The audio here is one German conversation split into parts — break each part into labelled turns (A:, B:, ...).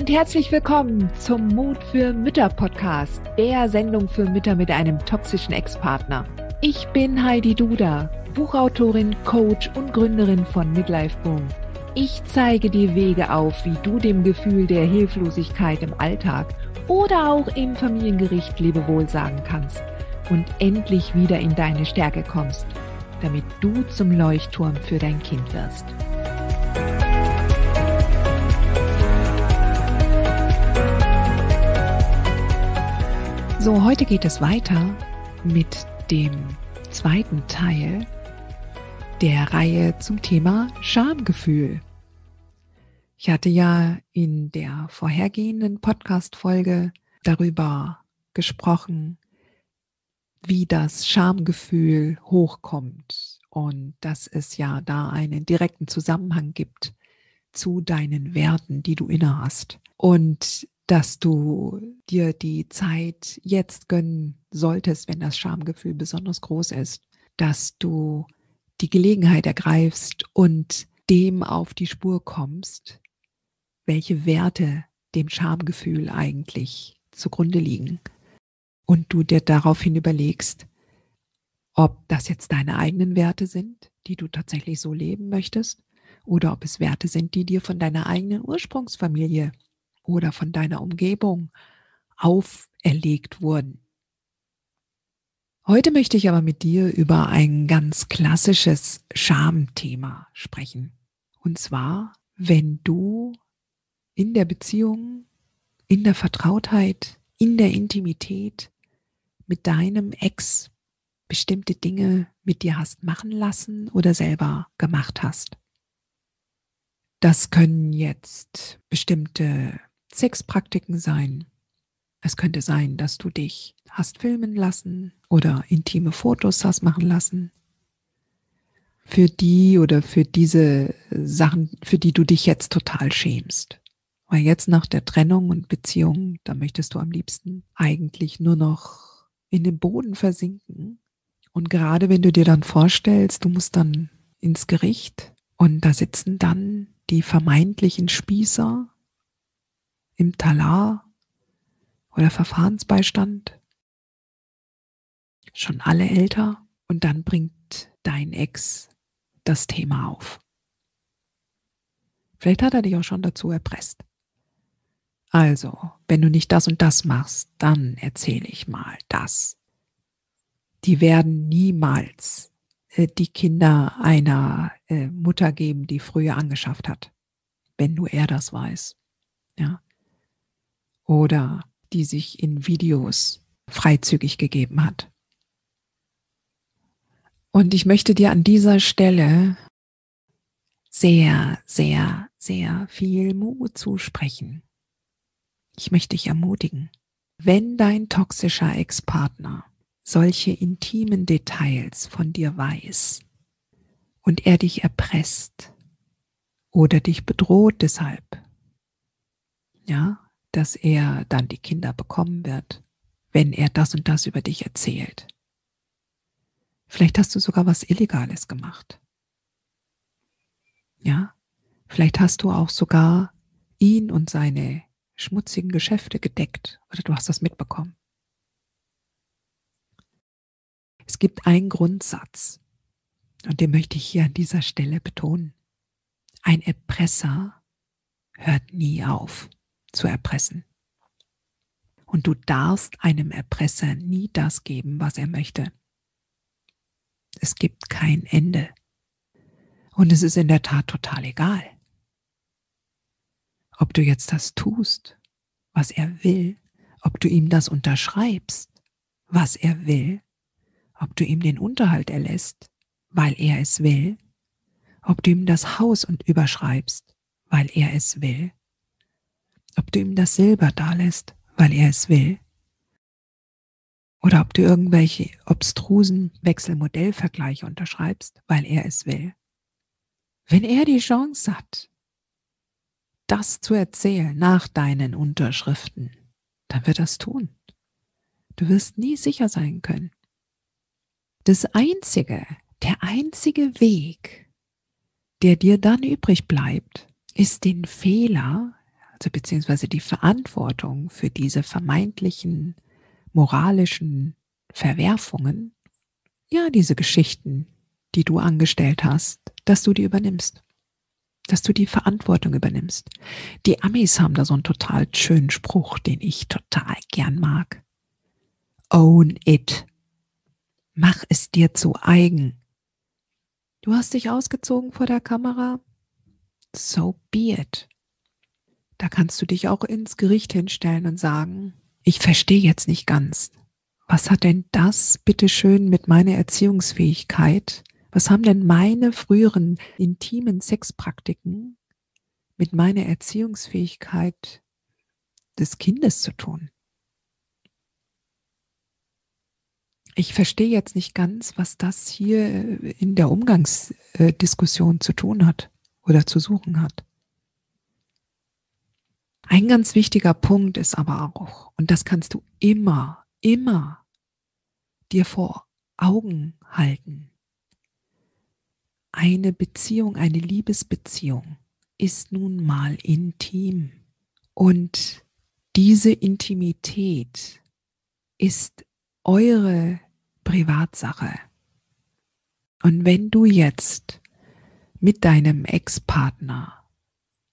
A: und herzlich willkommen zum Mut für Mütter Podcast, der Sendung für Mütter mit einem toxischen Ex-Partner. Ich bin Heidi Duda, Buchautorin, Coach und Gründerin von Midlife Boom. Ich zeige dir Wege auf, wie du dem Gefühl der Hilflosigkeit im Alltag oder auch im Familiengericht Lebewohl sagen kannst und endlich wieder in deine Stärke kommst, damit du zum Leuchtturm für dein Kind wirst. So, heute geht es weiter mit dem zweiten Teil der Reihe zum Thema Schamgefühl. Ich hatte ja in der vorhergehenden Podcast-Folge darüber gesprochen, wie das Schamgefühl hochkommt und dass es ja da einen direkten Zusammenhang gibt zu deinen Werten, die du innehast. Und dass du dir die Zeit jetzt gönnen solltest, wenn das Schamgefühl besonders groß ist, dass du die Gelegenheit ergreifst und dem auf die Spur kommst, welche Werte dem Schamgefühl eigentlich zugrunde liegen. Und du dir daraufhin überlegst, ob das jetzt deine eigenen Werte sind, die du tatsächlich so leben möchtest, oder ob es Werte sind, die dir von deiner eigenen Ursprungsfamilie oder von deiner Umgebung auferlegt wurden. Heute möchte ich aber mit dir über ein ganz klassisches Schamthema sprechen. Und zwar, wenn du in der Beziehung, in der Vertrautheit, in der Intimität mit deinem Ex bestimmte Dinge mit dir hast machen lassen oder selber gemacht hast. Das können jetzt bestimmte Sexpraktiken sein. Es könnte sein, dass du dich hast filmen lassen oder intime Fotos hast machen lassen. Für die oder für diese Sachen, für die du dich jetzt total schämst. Weil jetzt nach der Trennung und Beziehung, da möchtest du am liebsten eigentlich nur noch in den Boden versinken. Und gerade wenn du dir dann vorstellst, du musst dann ins Gericht und da sitzen dann die vermeintlichen Spießer im Talar oder Verfahrensbeistand, schon alle älter und dann bringt dein Ex das Thema auf. Vielleicht hat er dich auch schon dazu erpresst. Also, wenn du nicht das und das machst, dann erzähle ich mal das. Die werden niemals äh, die Kinder einer äh, Mutter geben, die früher angeschafft hat, wenn nur er das weiß. Ja oder die sich in Videos freizügig gegeben hat. Und ich möchte dir an dieser Stelle sehr, sehr, sehr viel Mut zusprechen. Ich möchte dich ermutigen, wenn dein toxischer Ex-Partner solche intimen Details von dir weiß und er dich erpresst oder dich bedroht deshalb, ja, dass er dann die Kinder bekommen wird, wenn er das und das über dich erzählt. Vielleicht hast du sogar was Illegales gemacht. Ja, vielleicht hast du auch sogar ihn und seine schmutzigen Geschäfte gedeckt oder du hast das mitbekommen. Es gibt einen Grundsatz und den möchte ich hier an dieser Stelle betonen. Ein Erpresser hört nie auf zu erpressen. Und du darfst einem Erpresser nie das geben, was er möchte. Es gibt kein Ende. Und es ist in der Tat total egal, ob du jetzt das tust, was er will, ob du ihm das unterschreibst, was er will, ob du ihm den Unterhalt erlässt, weil er es will, ob du ihm das Haus und überschreibst, weil er es will, ob du ihm das Silber dalässt, weil er es will, oder ob du irgendwelche obstrusen Wechselmodellvergleiche unterschreibst, weil er es will. Wenn er die Chance hat, das zu erzählen nach deinen Unterschriften, dann wird er es tun. Du wirst nie sicher sein können. Das einzige, der einzige Weg, der dir dann übrig bleibt, ist den Fehler also beziehungsweise die Verantwortung für diese vermeintlichen moralischen Verwerfungen, ja, diese Geschichten, die du angestellt hast, dass du die übernimmst. Dass du die Verantwortung übernimmst. Die Amis haben da so einen total schönen Spruch, den ich total gern mag. Own it. Mach es dir zu eigen. Du hast dich ausgezogen vor der Kamera? So be it. Da kannst du dich auch ins Gericht hinstellen und sagen, ich verstehe jetzt nicht ganz. Was hat denn das bitteschön mit meiner Erziehungsfähigkeit? Was haben denn meine früheren intimen Sexpraktiken mit meiner Erziehungsfähigkeit des Kindes zu tun? Ich verstehe jetzt nicht ganz, was das hier in der Umgangsdiskussion zu tun hat oder zu suchen hat. Ein ganz wichtiger Punkt ist aber auch, und das kannst du immer, immer dir vor Augen halten. Eine Beziehung, eine Liebesbeziehung ist nun mal intim. Und diese Intimität ist eure Privatsache. Und wenn du jetzt mit deinem Ex-Partner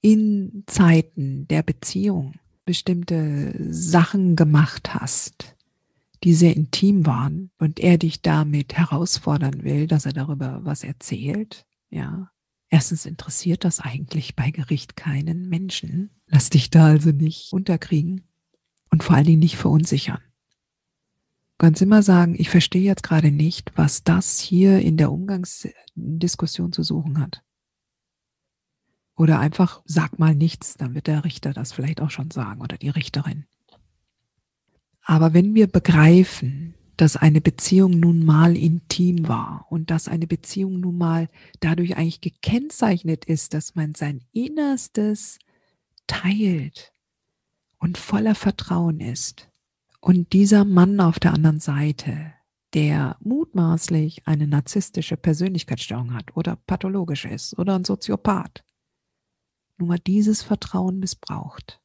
A: in Zeiten der Beziehung bestimmte Sachen gemacht hast, die sehr intim waren und er dich damit herausfordern will, dass er darüber was erzählt, ja. Erstens interessiert das eigentlich bei Gericht keinen Menschen. Lass dich da also nicht unterkriegen und vor allen Dingen nicht verunsichern. Du kannst immer sagen, ich verstehe jetzt gerade nicht, was das hier in der Umgangsdiskussion zu suchen hat. Oder einfach sag mal nichts, dann wird der Richter das vielleicht auch schon sagen oder die Richterin. Aber wenn wir begreifen, dass eine Beziehung nun mal intim war und dass eine Beziehung nun mal dadurch eigentlich gekennzeichnet ist, dass man sein Innerstes teilt und voller Vertrauen ist. Und dieser Mann auf der anderen Seite, der mutmaßlich eine narzisstische Persönlichkeitsstörung hat oder pathologisch ist oder ein Soziopath, nur dieses Vertrauen missbraucht.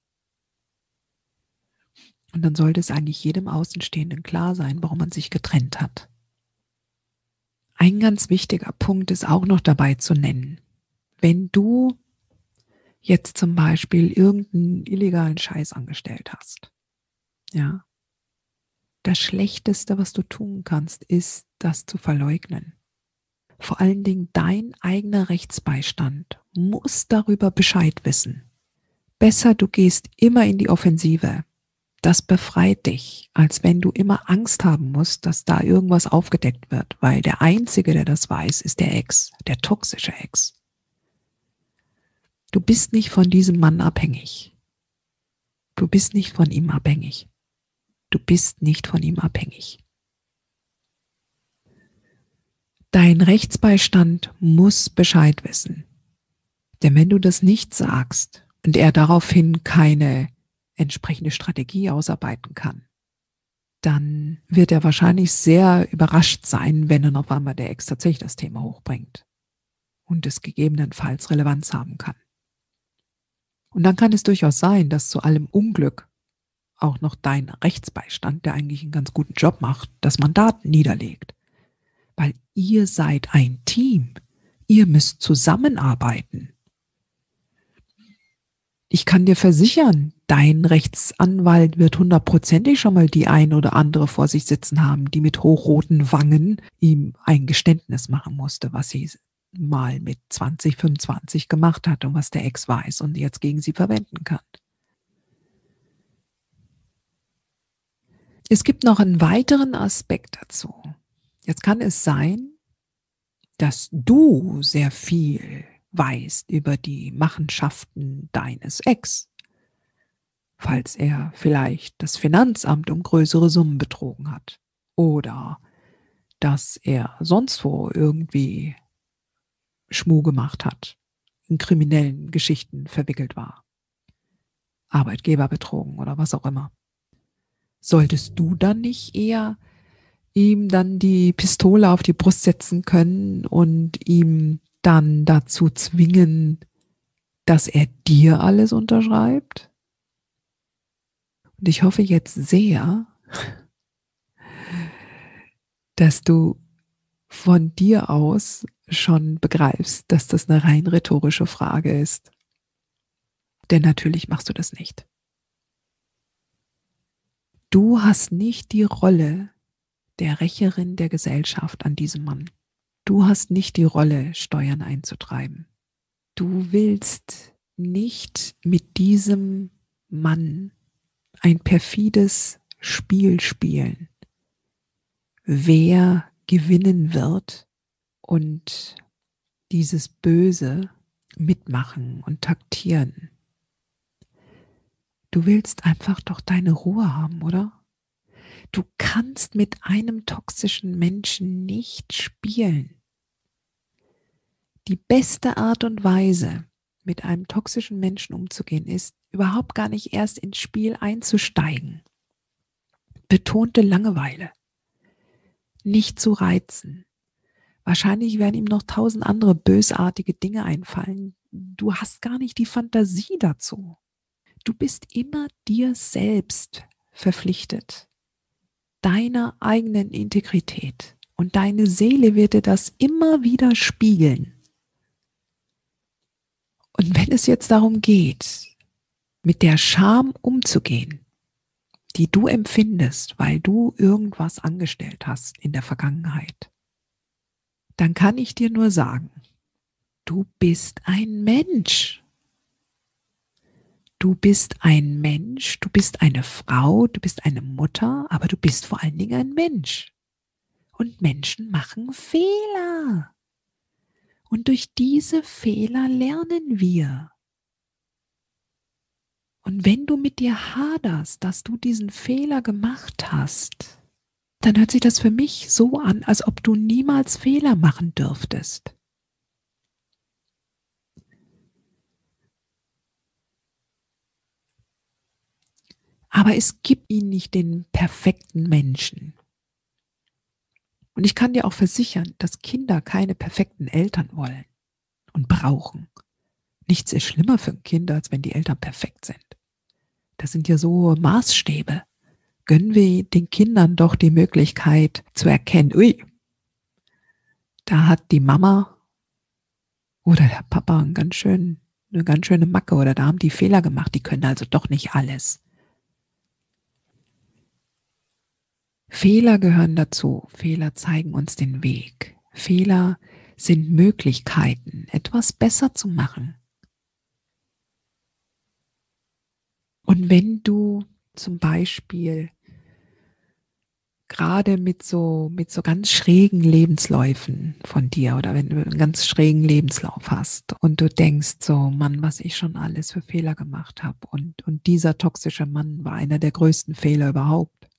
A: Und dann sollte es eigentlich jedem Außenstehenden klar sein, warum man sich getrennt hat. Ein ganz wichtiger Punkt ist auch noch dabei zu nennen. Wenn du jetzt zum Beispiel irgendeinen illegalen Scheiß angestellt hast, ja, das Schlechteste, was du tun kannst, ist, das zu verleugnen vor allen Dingen dein eigener Rechtsbeistand muss darüber Bescheid wissen. Besser, du gehst immer in die Offensive. Das befreit dich, als wenn du immer Angst haben musst, dass da irgendwas aufgedeckt wird, weil der Einzige, der das weiß, ist der Ex, der toxische Ex. Du bist nicht von diesem Mann abhängig. Du bist nicht von ihm abhängig. Du bist nicht von ihm abhängig. Dein Rechtsbeistand muss Bescheid wissen. Denn wenn du das nicht sagst und er daraufhin keine entsprechende Strategie ausarbeiten kann, dann wird er wahrscheinlich sehr überrascht sein, wenn dann auf einmal der Ex tatsächlich das Thema hochbringt und es gegebenenfalls Relevanz haben kann. Und dann kann es durchaus sein, dass zu allem Unglück auch noch dein Rechtsbeistand, der eigentlich einen ganz guten Job macht, das Mandat niederlegt weil ihr seid ein Team. Ihr müsst zusammenarbeiten. Ich kann dir versichern, dein Rechtsanwalt wird hundertprozentig schon mal die ein oder andere vor sich sitzen haben, die mit hochroten Wangen ihm ein Geständnis machen musste, was sie mal mit 20, 25 gemacht hat und was der Ex weiß und jetzt gegen sie verwenden kann. Es gibt noch einen weiteren Aspekt dazu. Jetzt kann es sein, dass du sehr viel weißt über die Machenschaften deines Ex, falls er vielleicht das Finanzamt um größere Summen betrogen hat. Oder dass er sonst wo irgendwie Schmuh gemacht hat, in kriminellen Geschichten verwickelt war, Arbeitgeber betrogen oder was auch immer. Solltest du dann nicht eher ihm dann die Pistole auf die Brust setzen können und ihm dann dazu zwingen, dass er dir alles unterschreibt? Und ich hoffe jetzt sehr, dass du von dir aus schon begreifst, dass das eine rein rhetorische Frage ist. Denn natürlich machst du das nicht. Du hast nicht die Rolle der Rächerin der Gesellschaft an diesem Mann. Du hast nicht die Rolle, Steuern einzutreiben. Du willst nicht mit diesem Mann ein perfides Spiel spielen. Wer gewinnen wird und dieses Böse mitmachen und taktieren. Du willst einfach doch deine Ruhe haben, oder? Du kannst mit einem toxischen Menschen nicht spielen. Die beste Art und Weise, mit einem toxischen Menschen umzugehen, ist überhaupt gar nicht erst ins Spiel einzusteigen. Betonte Langeweile. Nicht zu reizen. Wahrscheinlich werden ihm noch tausend andere bösartige Dinge einfallen. Du hast gar nicht die Fantasie dazu. Du bist immer dir selbst verpflichtet, deiner eigenen Integrität. Und deine Seele wird dir das immer wieder spiegeln. Und wenn es jetzt darum geht, mit der Scham umzugehen, die du empfindest, weil du irgendwas angestellt hast in der Vergangenheit, dann kann ich dir nur sagen, du bist ein Mensch. Du bist ein Mensch, du bist eine Frau, du bist eine Mutter, aber du bist vor allen Dingen ein Mensch. Und Menschen machen Fehler. Und durch diese Fehler lernen wir. Und wenn du mit dir haderst, dass du diesen Fehler gemacht hast, dann hört sich das für mich so an, als ob du niemals Fehler machen dürftest. Aber es gibt ihn nicht den perfekten Menschen. Und ich kann dir auch versichern, dass Kinder keine perfekten Eltern wollen und brauchen. Nichts ist schlimmer für ein Kind, als wenn die Eltern perfekt sind. Das sind ja so Maßstäbe. Gönnen wir den Kindern doch die Möglichkeit zu erkennen, ui, da hat die Mama oder der Papa einen ganz schön, eine ganz schöne Macke oder da haben die Fehler gemacht, die können also doch nicht alles. Fehler gehören dazu. Fehler zeigen uns den Weg. Fehler sind Möglichkeiten, etwas besser zu machen. Und wenn du zum Beispiel gerade mit so, mit so ganz schrägen Lebensläufen von dir oder wenn du einen ganz schrägen Lebenslauf hast und du denkst so, Mann, was ich schon alles für Fehler gemacht habe und, und dieser toxische Mann war einer der größten Fehler überhaupt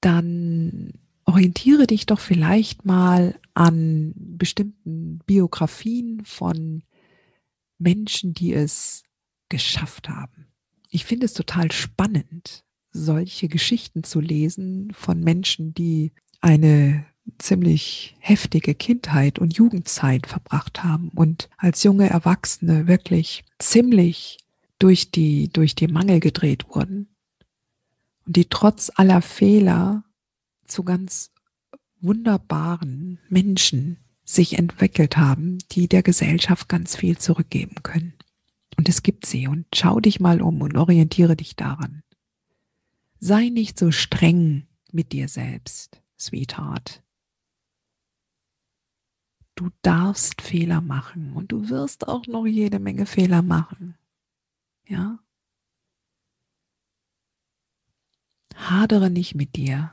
A: dann orientiere dich doch vielleicht mal an bestimmten Biografien von Menschen, die es geschafft haben. Ich finde es total spannend, solche Geschichten zu lesen von Menschen, die eine ziemlich heftige Kindheit und Jugendzeit verbracht haben und als junge Erwachsene wirklich ziemlich durch die, durch die Mangel gedreht wurden die trotz aller Fehler zu ganz wunderbaren Menschen sich entwickelt haben, die der Gesellschaft ganz viel zurückgeben können. Und es gibt sie und schau dich mal um und orientiere dich daran. Sei nicht so streng mit dir selbst, Sweetheart. Du darfst Fehler machen und du wirst auch noch jede Menge Fehler machen. Ja? Hadere nicht mit dir,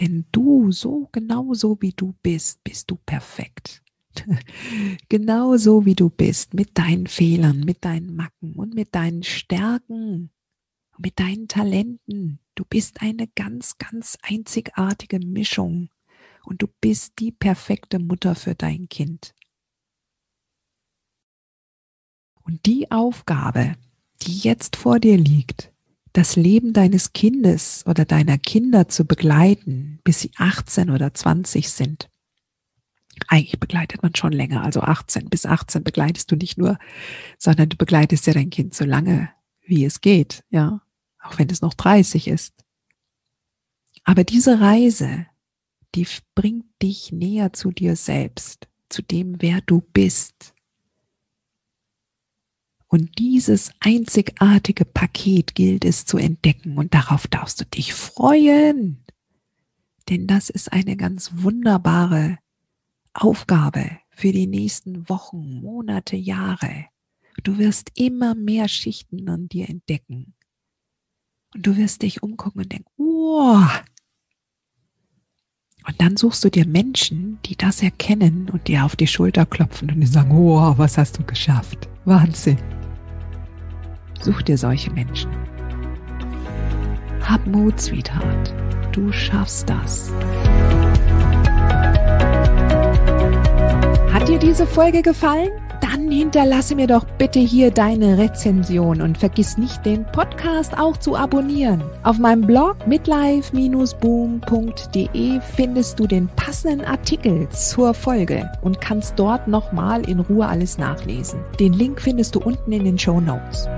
A: denn du, so genau so wie du bist, bist du perfekt. genau so wie du bist, mit deinen Fehlern, mit deinen Macken und mit deinen Stärken, mit deinen Talenten. Du bist eine ganz, ganz einzigartige Mischung und du bist die perfekte Mutter für dein Kind. Und die Aufgabe, die jetzt vor dir liegt, das Leben deines Kindes oder deiner Kinder zu begleiten, bis sie 18 oder 20 sind. Eigentlich begleitet man schon länger, also 18 bis 18 begleitest du nicht nur, sondern du begleitest ja dein Kind so lange, wie es geht, ja. auch wenn es noch 30 ist. Aber diese Reise, die bringt dich näher zu dir selbst, zu dem, wer du bist. Und dieses einzigartige Paket gilt es zu entdecken und darauf darfst du dich freuen. Denn das ist eine ganz wunderbare Aufgabe für die nächsten Wochen, Monate, Jahre. Du wirst immer mehr Schichten an dir entdecken. Und du wirst dich umgucken und denken, wow. Und dann suchst du dir Menschen, die das erkennen und dir auf die Schulter klopfen und die sagen, wow, was hast du geschafft? Wahnsinn. Such dir solche Menschen. Hab Mut, Sweetheart. Du schaffst das. Hat dir diese Folge gefallen? Dann hinterlasse mir doch bitte hier deine Rezension und vergiss nicht, den Podcast auch zu abonnieren. Auf meinem Blog midlife-boom.de findest du den passenden Artikel zur Folge und kannst dort nochmal in Ruhe alles nachlesen. Den Link findest du unten in den Show Notes.